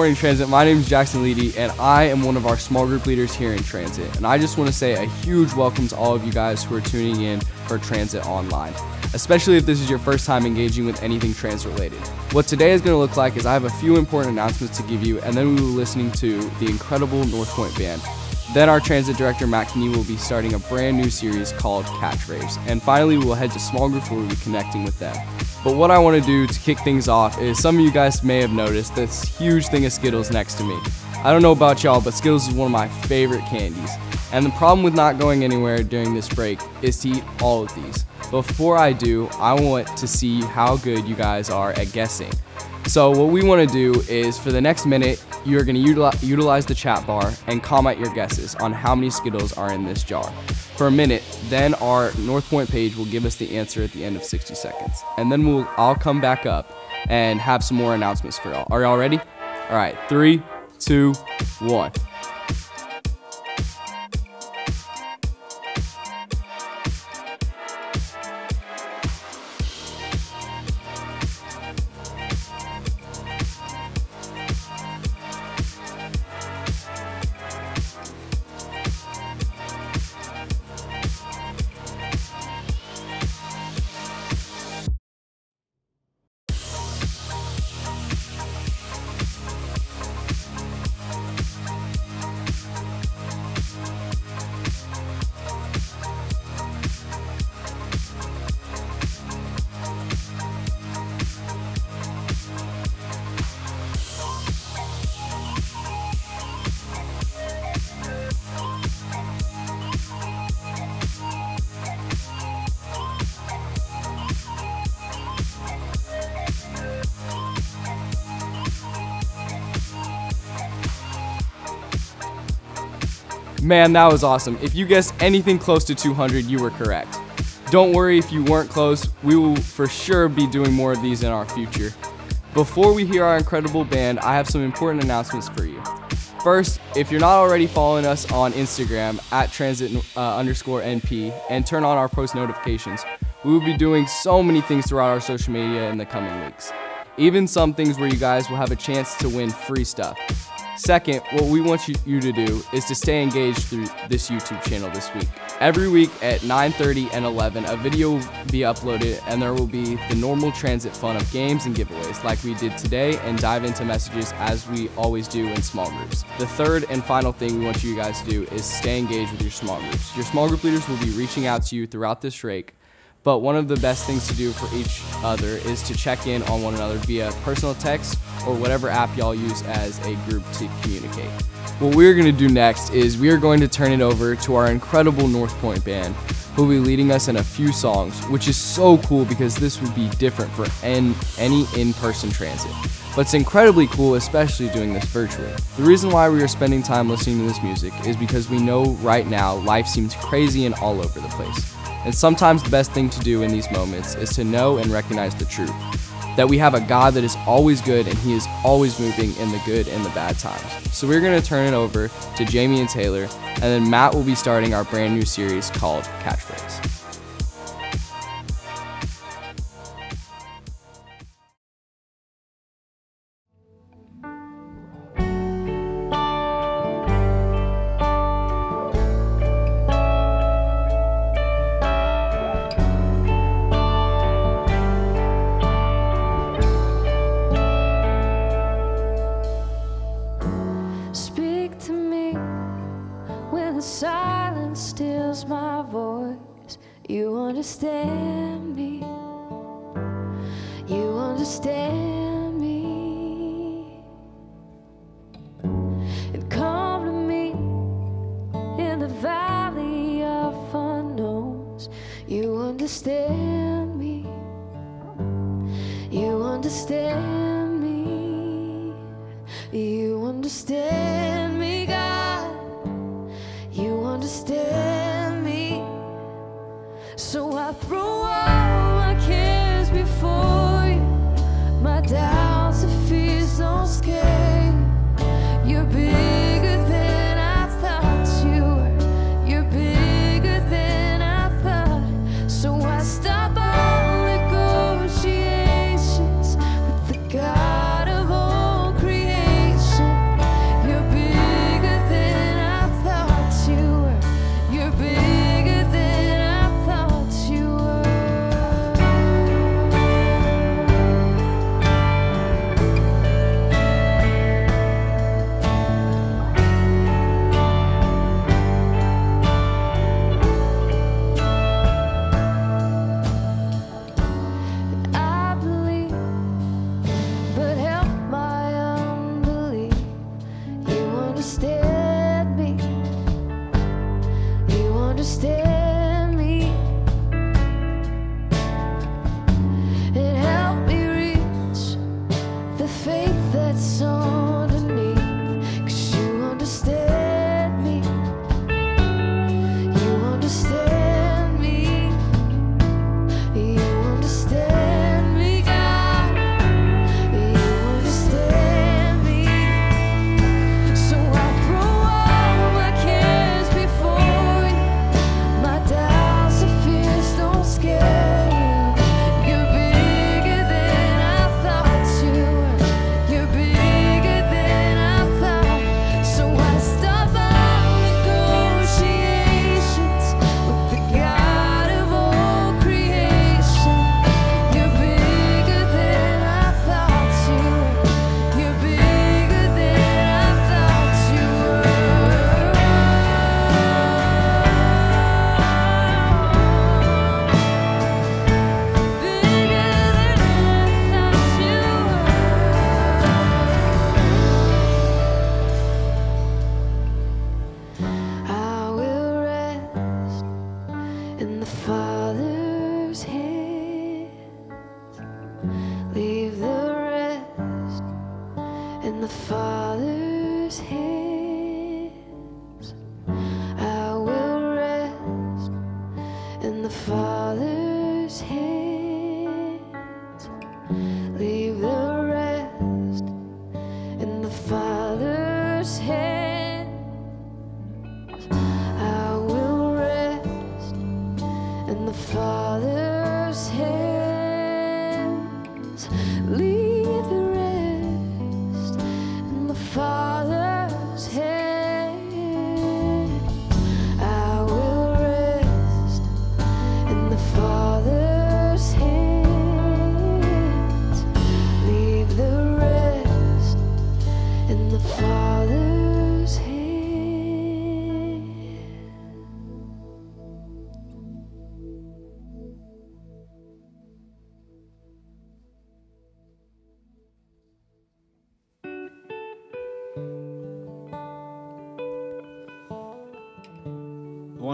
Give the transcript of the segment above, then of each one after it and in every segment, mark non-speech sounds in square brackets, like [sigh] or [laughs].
morning, Transit. My name is Jackson Leedy, and I am one of our small group leaders here in Transit. And I just want to say a huge welcome to all of you guys who are tuning in for Transit Online, especially if this is your first time engaging with anything transit related. What today is going to look like is I have a few important announcements to give you, and then we will be listening to the incredible Northpoint Band. Then our transit director, Matt Kinney, will be starting a brand new series called Catchphrase. And finally, we will head to small groups where we'll be connecting with them. But what I want to do to kick things off is some of you guys may have noticed this huge thing of Skittles next to me. I don't know about y'all, but Skittles is one of my favorite candies. And the problem with not going anywhere during this break is to eat all of these. Before I do, I want to see how good you guys are at guessing. So what we want to do is for the next minute, you're going to utilize, the chat bar and comment your guesses on how many Skittles are in this jar. For a minute, then our Northpoint page will give us the answer at the end of 60 seconds. And then we'll I'll come back up and have some more announcements for y'all. Are y'all ready? All right, three, two, one. Man, that was awesome. If you guessed anything close to 200, you were correct. Don't worry if you weren't close, we will for sure be doing more of these in our future. Before we hear our incredible band, I have some important announcements for you. First, if you're not already following us on Instagram at transit uh, underscore NP and turn on our post notifications, we will be doing so many things throughout our social media in the coming weeks. Even some things where you guys will have a chance to win free stuff. Second, what we want you, you, to do is to stay engaged through this YouTube channel this week. Every week at 9.30 and 11, a video will be uploaded and there will be the normal transit fun of games and giveaways like we did today and dive into messages as we always do in small groups. The third and final thing we want you guys to do is stay engaged with your small groups. Your small group leaders will be reaching out to you throughout this rake but one of the best things to do for each other is to check in on one another via personal text or whatever app y'all use as a group to communicate. What we're going to do next is we are going to turn it over to our incredible Northpoint band who will be leading us in a few songs, which is so cool because this would be different for any in-person transit. But it's incredibly cool, especially doing this virtually. The reason why we are spending time listening to this music is because we know right now life seems crazy and all over the place. And sometimes the best thing to do in these moments is to know and recognize the truth that we have a God that is always good and He is always moving in the good and the bad times. So we're going to turn it over to Jamie and Taylor, and then Matt will be starting our brand new series called Catchphrase. Understand me. You understand me. You understand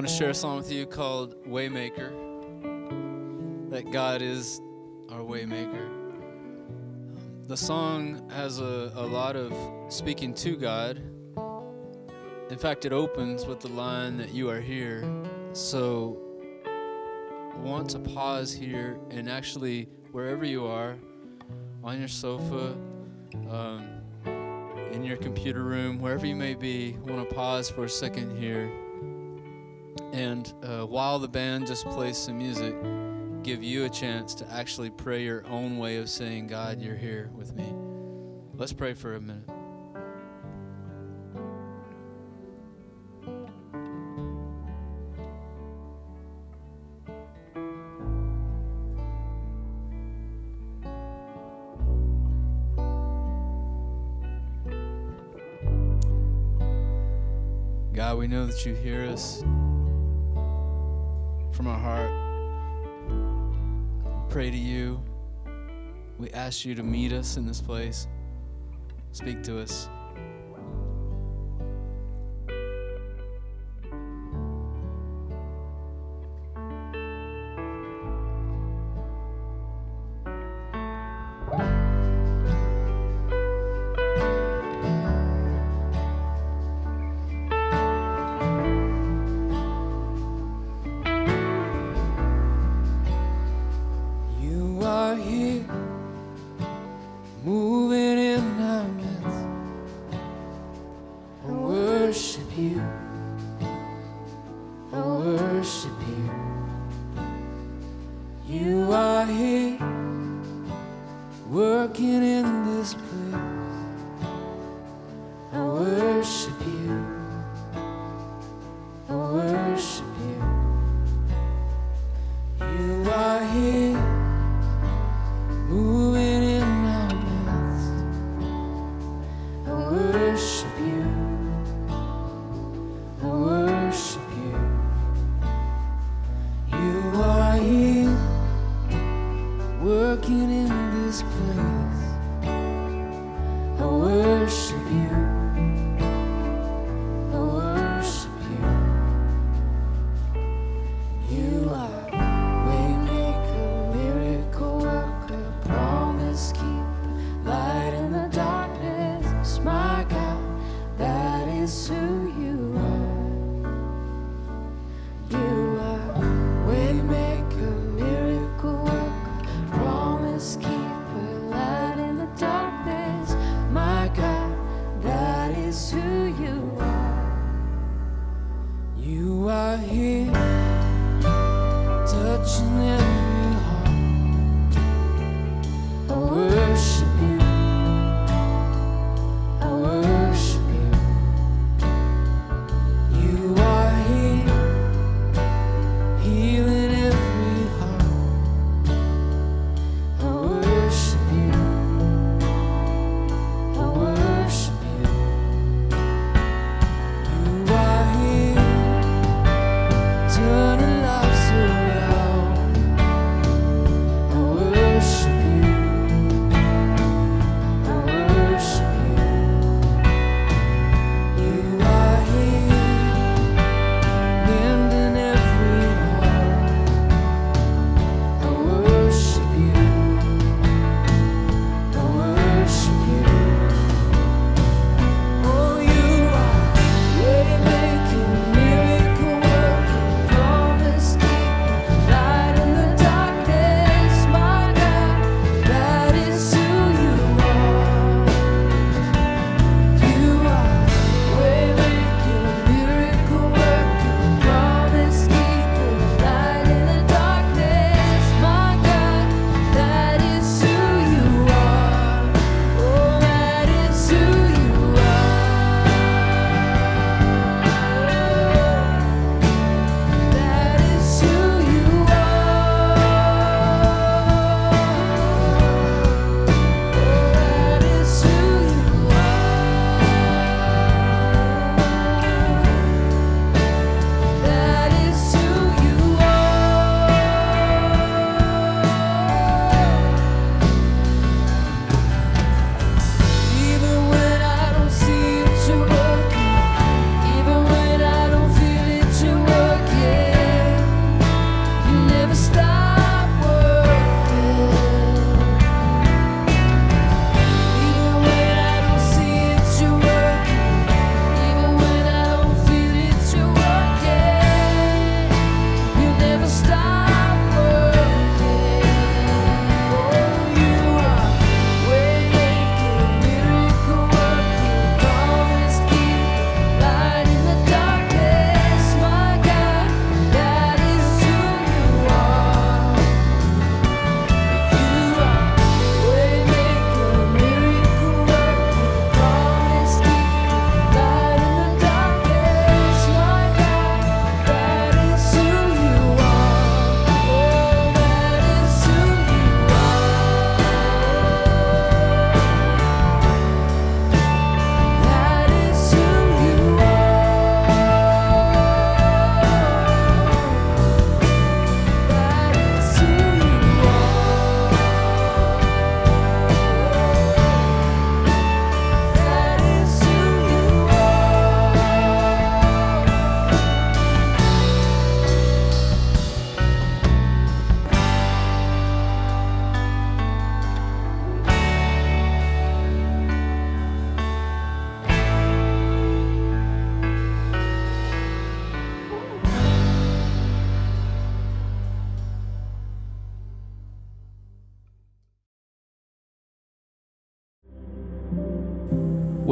to share a song with you called Waymaker. That God is our Waymaker. The song has a, a lot of speaking to God. In fact, it opens with the line that you are here. So, I want to pause here and actually, wherever you are, on your sofa, um, in your computer room, wherever you may be, I want to pause for a second here. And uh, while the band just plays some music, give you a chance to actually pray your own way of saying, God, you're here with me. Let's pray for a minute. God, we know that you hear us from our heart. Pray to you. We ask you to meet us in this place. Speak to us.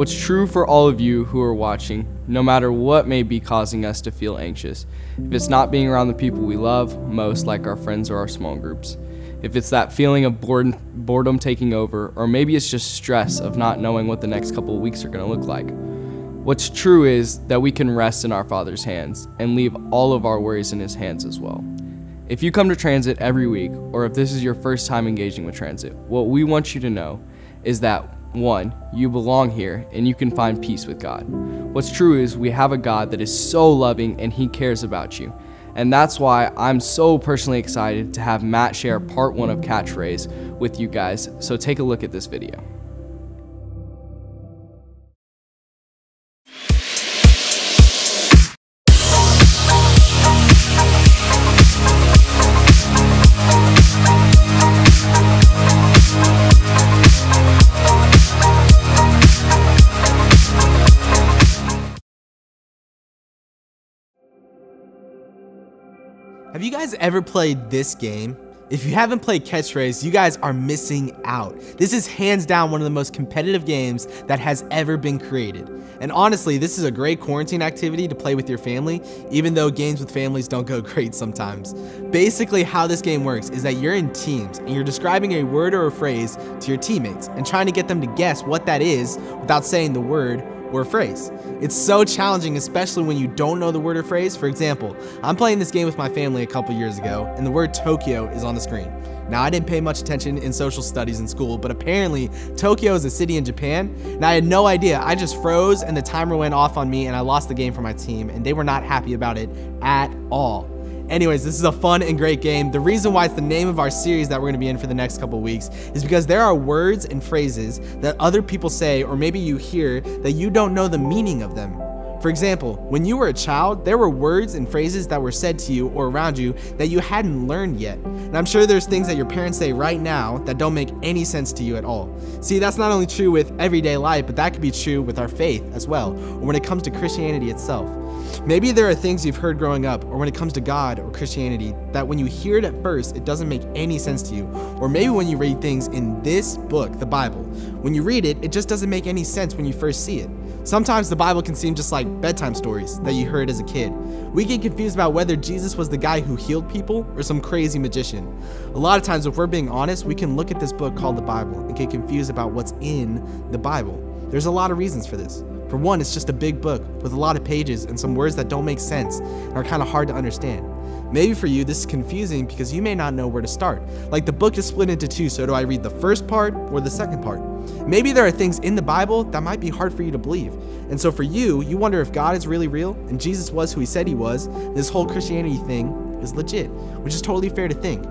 What's true for all of you who are watching, no matter what may be causing us to feel anxious, if it's not being around the people we love most, like our friends or our small groups, if it's that feeling of boredom, taking over, or maybe it's just stress of not knowing what the next couple weeks are going to look like. What's true is that we can rest in our Father's hands and leave all of our worries in His hands as well. If you come to transit every week, or if this is your first time engaging with transit, what we want you to know is that one, you belong here and you can find peace with God. What's true is we have a God that is so loving and He cares about you. And that's why I'm so personally excited to have Matt share part one of Catchphrase with you guys. So take a look at this video. Have you guys ever played this game? If you haven't played Catchphrase, you guys are missing out. This is hands down one of the most competitive games that has ever been created. And honestly, this is a great quarantine activity to play with your family, even though games with families don't go [laughs] great sometimes. Basically, how this game works is that you're in teams and you're describing a word or a phrase to your teammates and trying to get them to guess what that is without saying the word or phrase. It's so challenging, especially when you don't know the word or phrase. For example, I'm playing this game with my family a couple years ago, and the word Tokyo is on the screen. Now, I didn't pay much attention in social studies in school, but apparently Tokyo is a city in Japan, and I had no idea. I just froze, and the timer went off on me, and I lost the game for my team, and they were not happy about it at all. Anyways, this is a fun and great game. The reason why it's the name of our series that we're going to be in for the next couple weeks is because there are words and phrases that other people say or maybe you hear that you don't know the meaning of them. For example, when you were a child, there were words and phrases that were said to you or around you that you hadn't learned yet. And I'm sure there's things that your parents say right now that don't make any sense to you at all. See, that's not only true with everyday life, but that could be true with our faith as well, or when it comes to Christianity itself. Maybe there are things you've heard growing up, or when it comes to God or Christianity, that when you hear it at first, it doesn't make any sense to you. Or maybe when you read things in this book, the Bible, when you read it, it just doesn't make any sense when you first see it. Sometimes the Bible can seem just like bedtime stories that you heard as a kid. We get confused about whether Jesus was the guy who healed people or some crazy magician. A lot of times, if we're being honest, we can look at this book called the Bible and get confused about what's in the Bible. There's a lot of reasons for this. For one, it's just a big book with a lot of pages and some words that don't make sense and are kind of hard to understand. Maybe for you, this is confusing because you may not know where to start. Like the book is split into two, so do I read the first part or the second part? Maybe there are things in the Bible that might be hard for you to believe. And so for you, you wonder if God is really real and Jesus was who he said he was, this whole Christianity thing is legit, which is totally fair to think.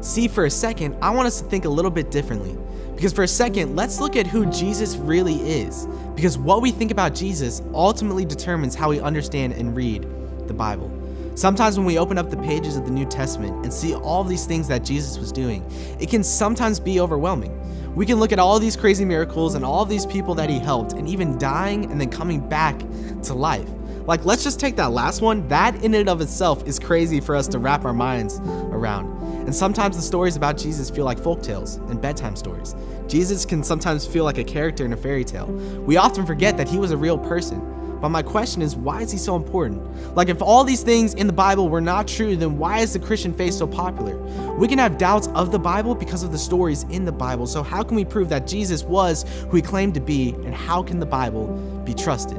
See, for a second, I want us to think a little bit differently. Because for a second, let's look at who Jesus really is. Because what we think about Jesus ultimately determines how we understand and read the Bible. Sometimes when we open up the pages of the New Testament and see all these things that Jesus was doing, it can sometimes be overwhelming. We can look at all these crazy miracles and all these people that he helped, and even dying and then coming back to life. Like, let's just take that last one. That in and of itself is crazy for us to wrap our minds around. And sometimes the stories about Jesus feel like folk tales and bedtime stories. Jesus can sometimes feel like a character in a fairy tale. We often forget that he was a real person. But my question is, why is he so important? Like, if all these things in the Bible were not true, then why is the Christian faith so popular? We can have doubts of the Bible because of the stories in the Bible. So, how can we prove that Jesus was who he claimed to be, and how can the Bible be trusted?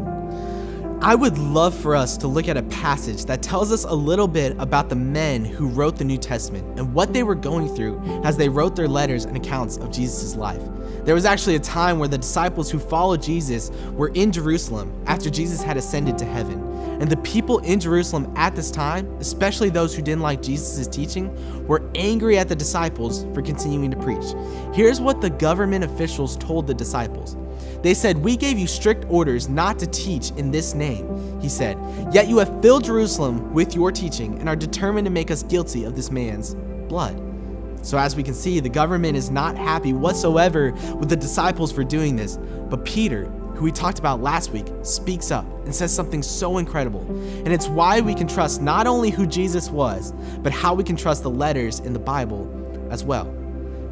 I would love for us to look at a passage that tells us a little bit about the men who wrote the New Testament and what they were going through as they wrote their letters and accounts of Jesus' life. There was actually a time where the disciples who followed Jesus were in Jerusalem after Jesus had ascended to heaven. And the people in Jerusalem at this time, especially those who didn't like Jesus' teaching, were angry at the disciples for continuing to preach. Here's what the government officials told the disciples. They said, We gave you strict orders not to teach in this name, he said. Yet you have filled Jerusalem with your teaching and are determined to make us guilty of this man's blood. So, as we can see, the government is not happy whatsoever with the disciples for doing this. But Peter, who we talked about last week, speaks up and says something so incredible. And it's why we can trust not only who Jesus was, but how we can trust the letters in the Bible as well.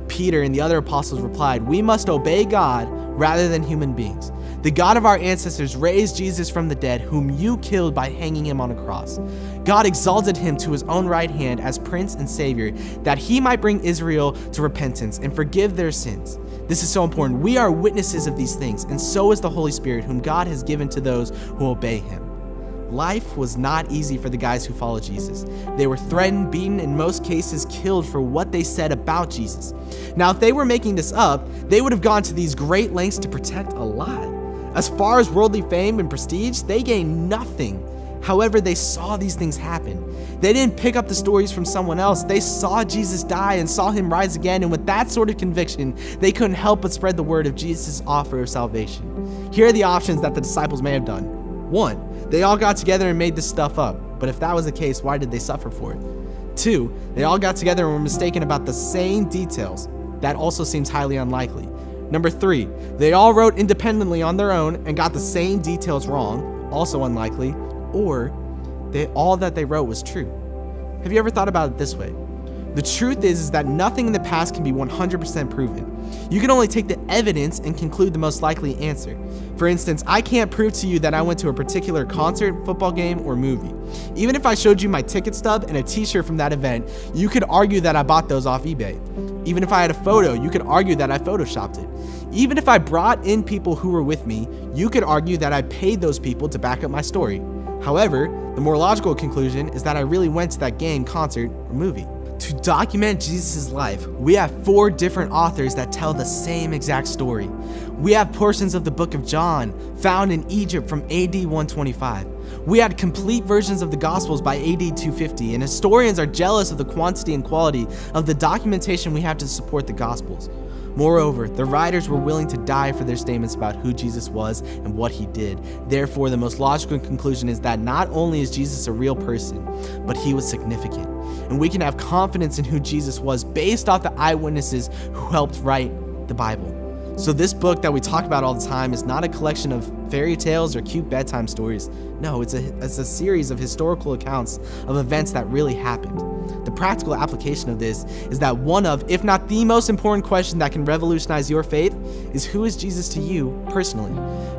Peter and the other apostles replied, We must obey God rather than human beings. The God of our ancestors raised Jesus from the dead, whom you killed by hanging him on a cross. God exalted him to his own right hand as Prince and Savior, that he might bring Israel to repentance and forgive their sins. This is so important. We are witnesses of these things, and so is the Holy Spirit, whom God has given to those who obey him. Life was not easy for the guys who followed Jesus. They were threatened, beaten, in most cases killed for what they said about Jesus. Now, if they were making this up, they would have gone to these great lengths to protect a lie. As far as worldly fame and prestige, they gained nothing. However, they saw these things happen. They didn't pick up the stories from someone else. They saw Jesus die and saw him rise again, and with that sort of conviction, they couldn't help but spread the word of Jesus' offer of salvation. Here are the options that the disciples may have done. One, they all got together and made this stuff up. But if that was the case, why did they suffer for it? Two, they all got together and were mistaken about the same details. That also seems highly unlikely. Number three, they all wrote independently on their own and got the same details wrong, also unlikely. Or all that they wrote was true. Have you ever thought about it this way? The truth is, is that nothing in the past can be 100% proven. You can only take the evidence and conclude the most likely answer. For instance, I can't prove to you that I went to a particular concert, football game, or movie. Even if I showed you my ticket stub and a t-shirt from that event, you could argue that I bought those off eBay. Even if I had a photo, you could argue that I photoshopped it. Even if I brought in people who were with me, you could argue that I paid those people to back up my story. However, the more logical conclusion is that I really went to that game, concert, or movie. To document Jesus' life, we have four different authors that tell the same exact story. We have portions of the book of John found in Egypt from AD 125. We had complete versions of the Gospels by AD 250, and historians are jealous of the quantity and quality of the documentation we have to support the Gospels. Moreover, the writers were willing to die for their statements about who Jesus was and what he did. Therefore, the most logical conclusion is that not only is Jesus a real person, but he was significant. And we can have confidence in who Jesus was based off the eyewitnesses who helped write the Bible. So, this book that we talk about all the time is not a collection of fairy tales or cute bedtime stories. No, it's a, it's a series of historical accounts of events that really happened. Practical application of this is that one of, if not the most important question that can revolutionize your faith is who is Jesus to you personally?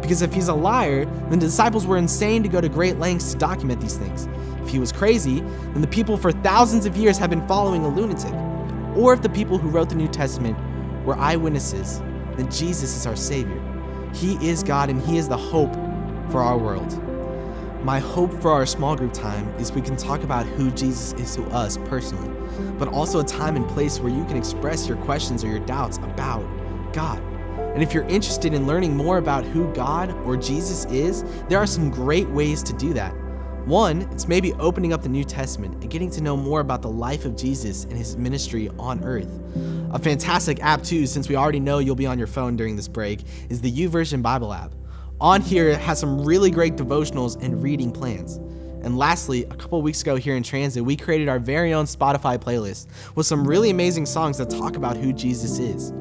Because if he's a liar, then the disciples were insane to go to great lengths to document these things. If he was crazy, then the people for thousands of years have been following a lunatic. Or if the people who wrote the New Testament were eyewitnesses, then Jesus is our Savior. He is God and He is the hope for our world. My hope for our small group time is we can talk about who Jesus is to us personally, but also a time and place where you can express your questions or your doubts about God. And if you're interested in learning more about who God or Jesus is, there are some great ways to do that. One, it's maybe opening up the New Testament and getting to know more about the life of Jesus and his ministry on earth. A fantastic app, too, since we already know you'll be on your phone during this break, is the YouVersion Bible app. On here, has some really great devotionals and reading plans. And lastly, a couple weeks ago here in transit, we created our very own Spotify playlist with some really amazing songs that talk about who Jesus is.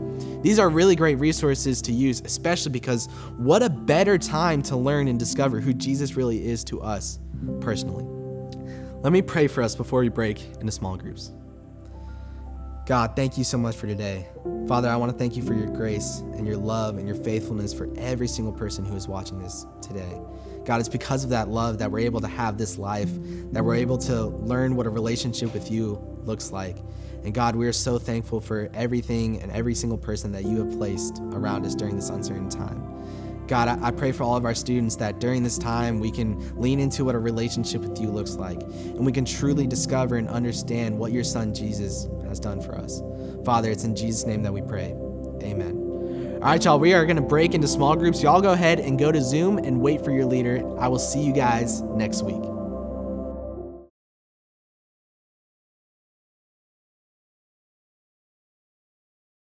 These are really great resources to use, especially because what a better time to learn and discover who Jesus really is to us personally. Let me pray for us before we break into small groups. God, thank you so much for today. Father, I want to thank you for your grace and your love and your faithfulness for every single person who is watching this today. God, it's because of that love that we're able to have this life, that we're able to learn what a relationship with you looks like. And God, we are so thankful for everything and every single person that you have placed around us during this uncertain time. God, I, pray for all of our students that during this time we can lean into what a relationship with you looks like and we can truly discover and understand what your son Jesus has done for us. Father, it's in Jesus' name that we pray. Amen. All right, y'all, we are going to break into small groups. Y'all go ahead and go to Zoom and wait for your leader. I will see you guys next week.